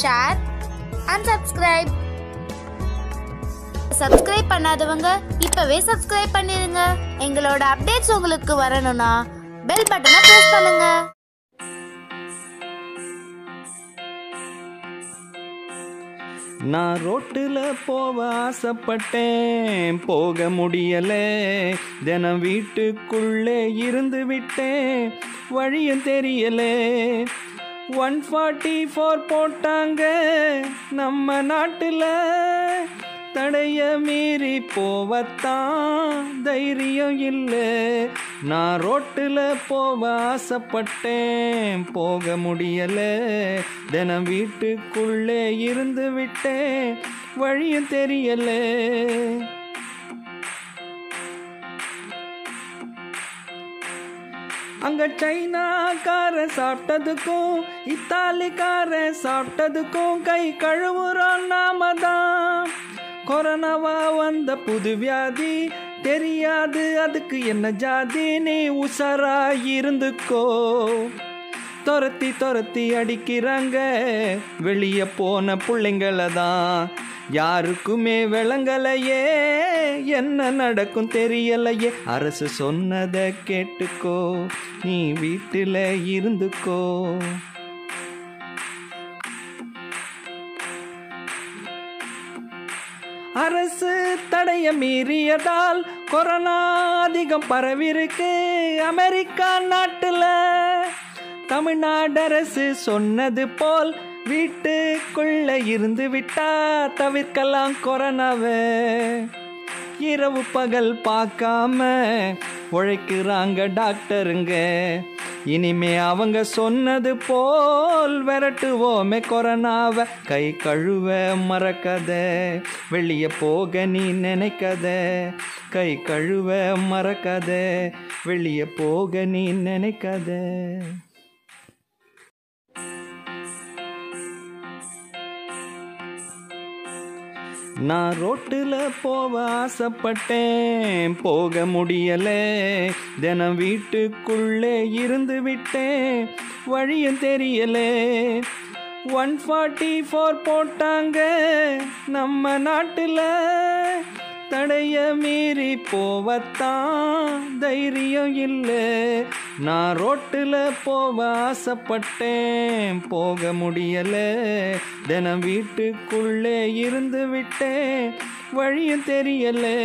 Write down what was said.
Share and subscribe பண்ணாதவங்க இப்பவே subscribe பண்ணிருங்க. எங்களோட அப்டேட்ஸ் உங்களுக்கு வரணும்னா பெல் பட்டனை பிரஸ் பண்ணுங்க. நான் ரோட்டில் போக ஆசைப்பட்டேன் போக முடியலை. தினம் வீட்டுக்குள்ளே இருந்து விட்டேன் வழியும் தெரியலே. ஒன் ஃபார்ட்டி ஃபோர் போட்டாங்க. நம்ம நாட்டில் தடைய மீறி போவத்தான் தைரியம் இல்லை. நான் ரோட்டில் போக ஆசைப்பட்டேன். போக முடியல. தினம் வீட்டுக்குள்ளே இருந்து விட்டேன். வழியும் தெரியலை. அங்கே சைனாக்கார சாப்பிட்டதுக்கும் இத்தாலிக்கார சாப்பிட்டதுக்கும் கை கழுவுறோம் நாம தான் கொரோனாவா வந்த புது வியாதி தெரியாது அதுக்கு என்ன ஜாதி நீ உஷாரா இருந்துக்கோ. துரத்தி துரத்தி அடிக்கிறாங்க வெளியே போன பிள்ளைங்கள தான் யாருக்குமே விளங்கலையே. என்ன நடக்கும் தெரியலையே. அரசு சொன்னதை கேட்டுக்கோ. நீ வீட்டில் இருந்துக்கோ. அரசு தடைய மீறியதால் கொரோனா அதிகம் பரவிருக்கு அமெரிக்கா நாட்டில் தமிழ்நாடு அரசு சொன்னது போல் வீட்டுக்குள்ள இருந்து விட்டா தவிர்க்கலாம் கொரோனாவை. இரவு பகல் பார்க்காம உழைக்கிறாங்க டாக்டருங்க. இனிமே அவங்க சொன்னது போல் விரட்டுவோமே கொரோனாவை. கை கழுவ மறக்கத வெளியே போக நீ நினைக்கத. கை கழுவ மறக்கத வெளியே போக நீ நினைக்கத. நான் ரோட்டில் போக ஆசைப்பட்டேன். போக முடியலை. தினம் வீட்டுக்குள்ளே இருந்து விட்டேன். வழியும் தெரியலே. ஒன் ஃபார்ட்டி ஃபோர் போட்டாங்க நம்ம நாட்டில். தடைய மீறி போவத்தான் தைரியம் இல்லை. நான் ரோட்டில் போக ஆசைப்பட்டேன் போக முடியலை. தினம் வீட்டுக்குள்ளே இருந்து விட்டேன் வழியும் தெரியலை.